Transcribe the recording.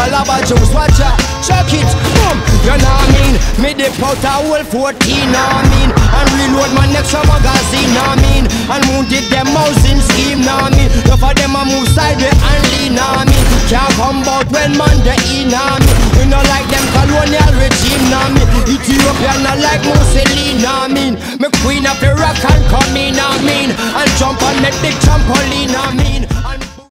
Balaba juice, watch out, Chuck it, boom. You know what I mean? Me dip out a whole 14, know what I mean? And reload my next magazine, know what I mean? And wounded did them housing scheme, know what I mean? Enough of them a move sideways and lean, know what I mean? Can't come out when man the in, know what I mean? We not like them colonial regime, know what I mean? Ethiopia not like Mussolini, know what I mean? Me queen of the rock and come in, know what I mean? And jump on the big trampoline, know what I mean?